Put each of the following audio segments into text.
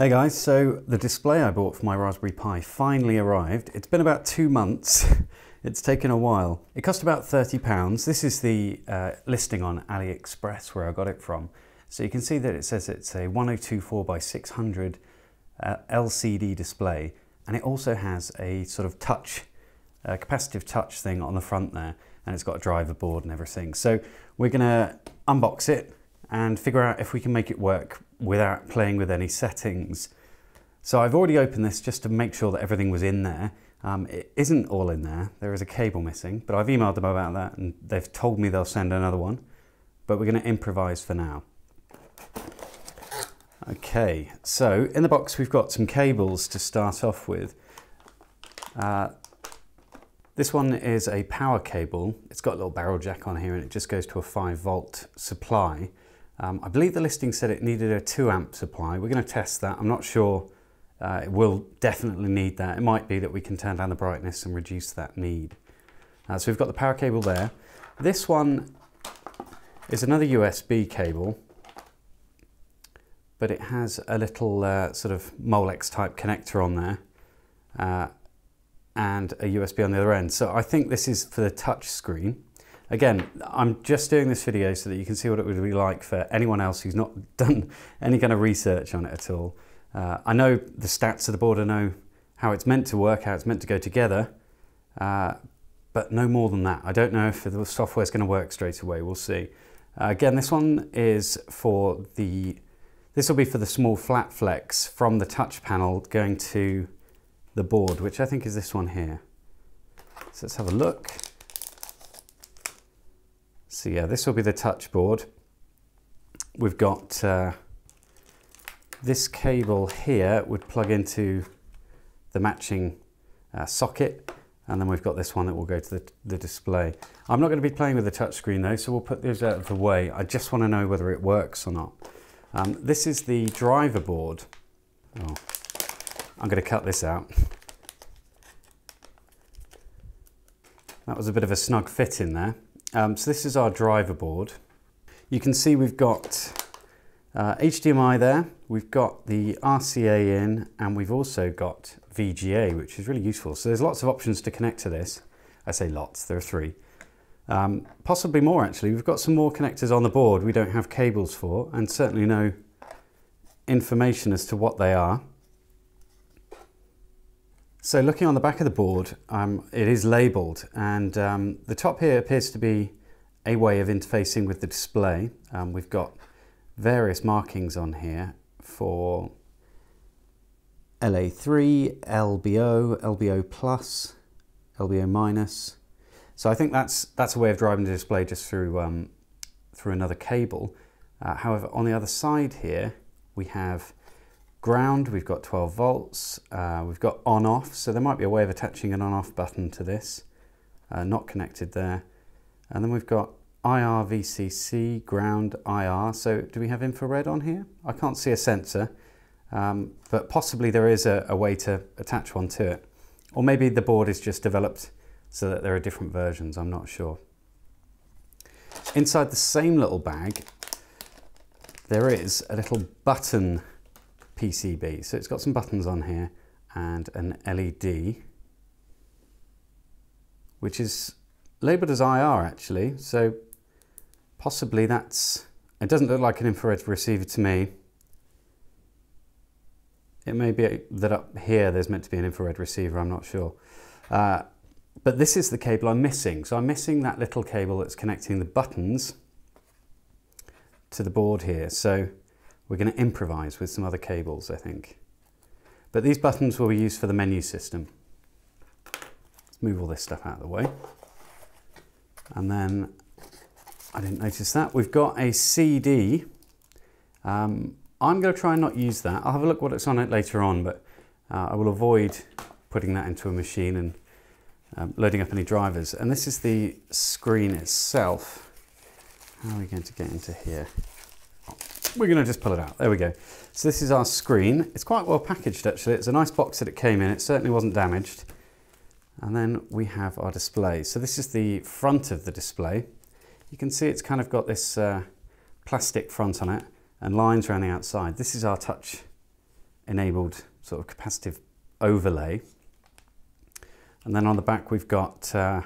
Hey guys, so the display I bought for my Raspberry Pi finally arrived. It's been about two months. it's taken a while. It cost about £30. This is the uh, listing on AliExpress where I got it from. So you can see that it says it's a 1024 by 600 uh, LCD display and it also has a sort of touch, uh, capacitive touch thing on the front there and it's got a driver board and everything. So we're gonna unbox it and figure out if we can make it work without playing with any settings. So I've already opened this just to make sure that everything was in there. Um, it isn't all in there, there is a cable missing, but I've emailed them about that and they've told me they'll send another one, but we're gonna improvise for now. Okay, so in the box we've got some cables to start off with. Uh, this one is a power cable. It's got a little barrel jack on here and it just goes to a 5 volt supply. Um, I believe the listing said it needed a 2 amp supply. We're going to test that. I'm not sure uh, it will definitely need that. It might be that we can turn down the brightness and reduce that need. Uh, so we've got the power cable there. This one is another USB cable, but it has a little uh, sort of Molex type connector on there uh, and a USB on the other end. So I think this is for the touch screen. Again, I'm just doing this video so that you can see what it would be like for anyone else who's not done any kind of research on it at all. Uh, I know the stats of the board, I know how it's meant to work, how it's meant to go together, uh, but no more than that. I don't know if the software is going to work straight away, we'll see. Uh, again, this one is for the, this will be for the small flat flex from the touch panel going to the board, which I think is this one here. So let's have a look. So yeah, this will be the touch board. We've got uh, this cable here would plug into the matching uh, socket and then we've got this one that will go to the, the display. I'm not going to be playing with the touchscreen though, so we'll put those out of the way. I just want to know whether it works or not. Um, this is the driver board. Oh, I'm going to cut this out. That was a bit of a snug fit in there. Um, so this is our driver board. You can see we've got uh, HDMI there, we've got the RCA in, and we've also got VGA, which is really useful. So there's lots of options to connect to this. I say lots, there are three. Um, possibly more actually. We've got some more connectors on the board we don't have cables for, and certainly no information as to what they are. So looking on the back of the board, um, it is labelled and um, the top here appears to be a way of interfacing with the display. Um, we've got various markings on here for LA3, LBO, LBO plus, LBO minus. So I think that's that's a way of driving the display just through um, through another cable. Uh, however, on the other side here, we have ground, we've got 12 volts, uh, we've got on off, so there might be a way of attaching an on off button to this, uh, not connected there. And then we've got IR VCC, ground IR, so do we have infrared on here? I can't see a sensor, um, but possibly there is a, a way to attach one to it. Or maybe the board is just developed so that there are different versions, I'm not sure. Inside the same little bag, there is a little button PCB. So it's got some buttons on here and an LED, which is labeled as IR actually. So possibly that's, it doesn't look like an infrared receiver to me. It may be that up here there's meant to be an infrared receiver, I'm not sure. Uh, but this is the cable I'm missing. So I'm missing that little cable that's connecting the buttons to the board here. So we're going to improvise with some other cables, I think. But these buttons will be used for the menu system. Let's move all this stuff out of the way. And then, I didn't notice that, we've got a CD. Um, I'm going to try and not use that. I'll have a look what it's on it later on, but uh, I will avoid putting that into a machine and um, loading up any drivers. And this is the screen itself. How are we going to get into here? We're going to just pull it out. There we go. So this is our screen. It's quite well packaged actually. It's a nice box that it came in. It certainly wasn't damaged. And then we have our display. So this is the front of the display. You can see it's kind of got this uh, plastic front on it and lines around the outside. This is our touch enabled sort of capacitive overlay. And then on the back we've got uh,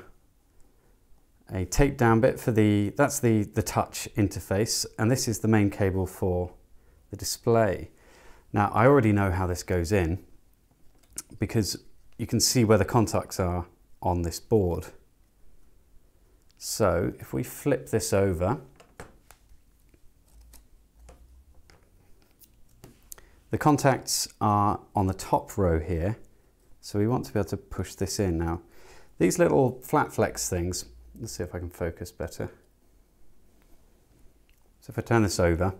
a tape down bit for the, that's the, the touch interface, and this is the main cable for the display. Now I already know how this goes in because you can see where the contacts are on this board. So if we flip this over, the contacts are on the top row here. So we want to be able to push this in now. These little flat flex things, let's see if I can focus better. So if I turn this over,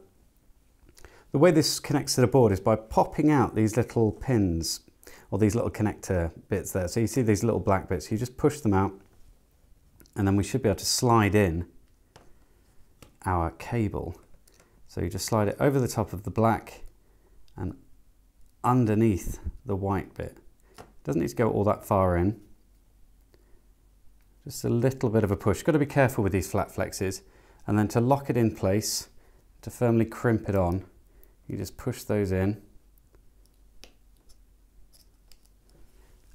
the way this connects to the board is by popping out these little pins or these little connector bits there. So you see these little black bits, you just push them out and then we should be able to slide in our cable. So you just slide it over the top of the black and underneath the white bit. Doesn't need to go all that far in. Just a little bit of a push. Got to be careful with these flat flexes. And then to lock it in place, to firmly crimp it on, you just push those in.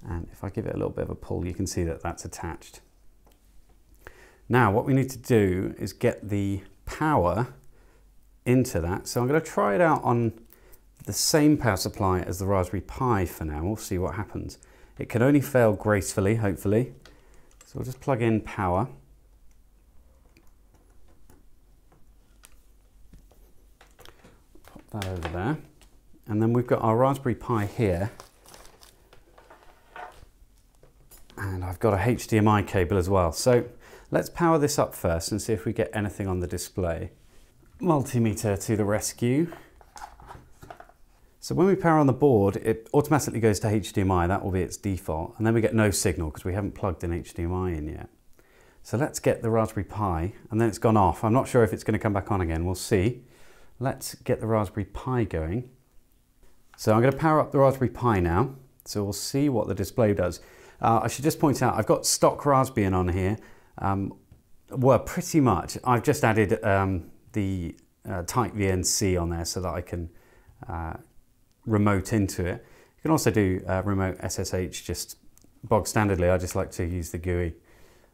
And if I give it a little bit of a pull, you can see that that's attached. Now, what we need to do is get the power into that. So I'm going to try it out on the same power supply as the Raspberry Pi for now. We'll see what happens. It can only fail gracefully, hopefully. So we'll just plug in power. Pop that over there. And then we've got our Raspberry Pi here. And I've got a HDMI cable as well. So let's power this up first and see if we get anything on the display. Multimeter to the rescue. So when we power on the board, it automatically goes to HDMI, that will be its default, and then we get no signal because we haven't plugged in HDMI in yet. So let's get the Raspberry Pi, and then it's gone off. I'm not sure if it's going to come back on again, we'll see. Let's get the Raspberry Pi going. So I'm going to power up the Raspberry Pi now, so we'll see what the display does. Uh, I should just point out, I've got stock Raspbian on here. Um, well, pretty much. I've just added um, the uh, TightVNC on there so that I can uh, remote into it. You can also do uh, remote SSH just bog standardly. I just like to use the GUI.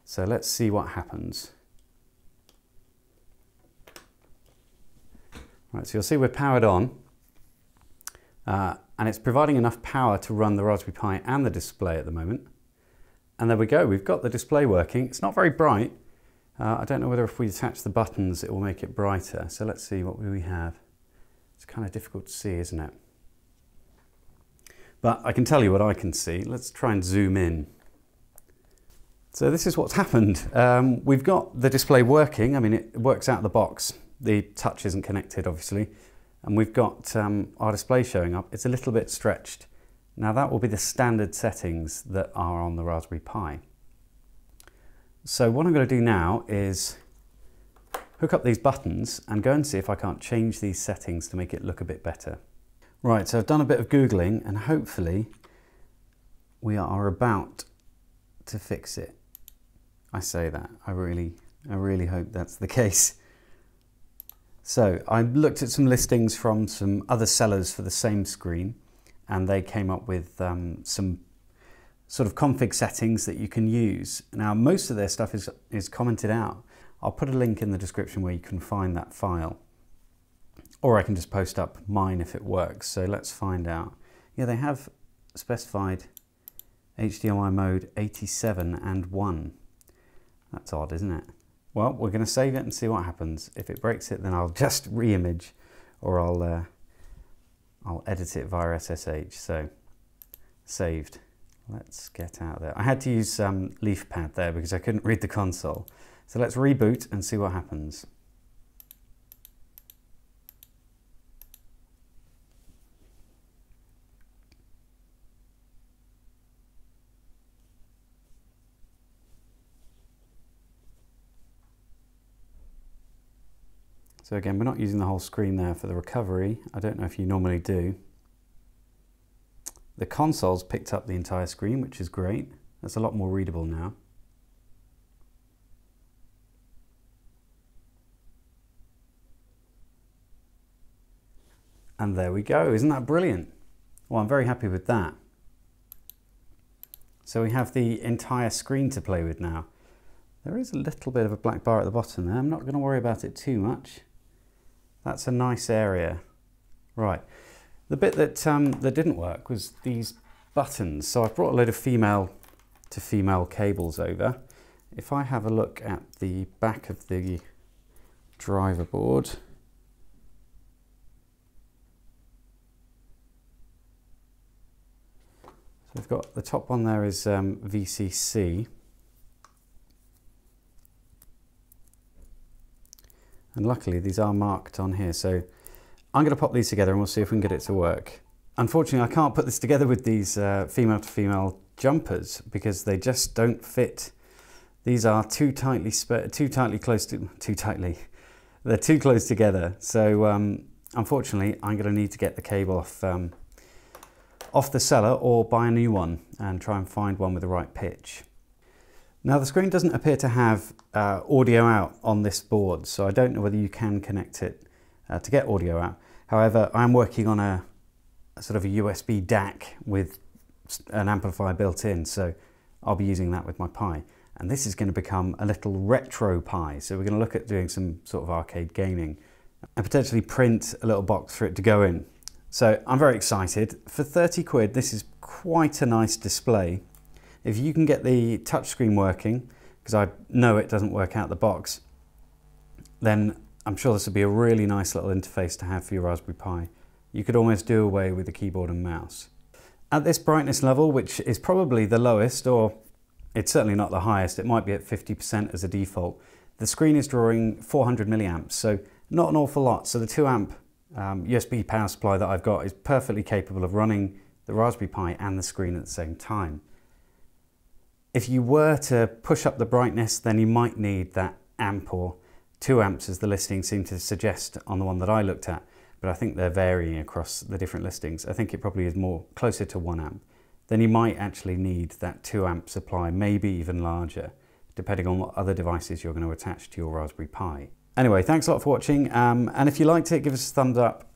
So let's see what happens. Right, so you'll see we're powered on uh, and it's providing enough power to run the Raspberry Pi and the display at the moment. And there we go, we've got the display working. It's not very bright. Uh, I don't know whether if we attach the buttons it will make it brighter. So let's see what we have. It's kind of difficult to see, isn't it? But I can tell you what I can see. Let's try and zoom in. So this is what's happened. Um, we've got the display working. I mean, it works out of the box. The touch isn't connected, obviously. And we've got um, our display showing up. It's a little bit stretched. Now that will be the standard settings that are on the Raspberry Pi. So what I'm going to do now is hook up these buttons and go and see if I can't change these settings to make it look a bit better. Right, so I've done a bit of Googling and hopefully we are about to fix it. I say that, I really, I really hope that's the case. So I looked at some listings from some other sellers for the same screen and they came up with um, some sort of config settings that you can use. Now most of their stuff is, is commented out. I'll put a link in the description where you can find that file or I can just post up mine if it works. So let's find out. Yeah, they have specified HDMI mode 87 and 1. That's odd, isn't it? Well, we're going to save it and see what happens. If it breaks it, then I'll just re-image or I'll, uh, I'll edit it via SSH. So, saved. Let's get out there. I had to use um, LeafPad there because I couldn't read the console. So let's reboot and see what happens. So again, we're not using the whole screen there for the recovery. I don't know if you normally do. The console's picked up the entire screen, which is great. That's a lot more readable now. And there we go. Isn't that brilliant? Well, I'm very happy with that. So we have the entire screen to play with now. There is a little bit of a black bar at the bottom there. I'm not going to worry about it too much. That's a nice area. Right. The bit that, um, that didn't work was these buttons. So I've brought a load of female to female cables over. If I have a look at the back of the driver board, so we've got the top one there is um, VCC. And luckily these are marked on here. So I'm going to pop these together and we'll see if we can get it to work. Unfortunately, I can't put this together with these uh, female to female jumpers because they just don't fit. These are too tightly, too tightly close to, too tightly. They're too close together. So um, unfortunately, I'm going to need to get the cable off um, off the seller or buy a new one and try and find one with the right pitch. Now the screen doesn't appear to have uh, audio out on this board, so I don't know whether you can connect it uh, to get audio out. However, I'm working on a, a, sort of a USB DAC with an amplifier built in, so I'll be using that with my Pi. And this is going to become a little RetroPie, so we're going to look at doing some sort of arcade gaming and potentially print a little box for it to go in. So I'm very excited. For 30 quid, this is quite a nice display. If you can get the touchscreen working, because I know it doesn't work out the box, then I'm sure this would be a really nice little interface to have for your Raspberry Pi. You could almost do away with the keyboard and mouse. At this brightness level, which is probably the lowest, or it's certainly not the highest, it might be at 50% as a default, the screen is drawing 400 milliamps, so not an awful lot. So the 2 amp um, USB power supply that I've got is perfectly capable of running the Raspberry Pi and the screen at the same time. If you were to push up the brightness, then you might need that amp or 2 amps as the listing seemed to suggest on the one that I looked at, but I think they're varying across the different listings. I think it probably is more closer to 1 amp. Then you might actually need that 2 amp supply, maybe even larger, depending on what other devices you're going to attach to your Raspberry Pi. Anyway, thanks a lot for watching. Um, and if you liked it, give us a thumbs up.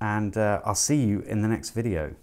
And uh, I'll see you in the next video.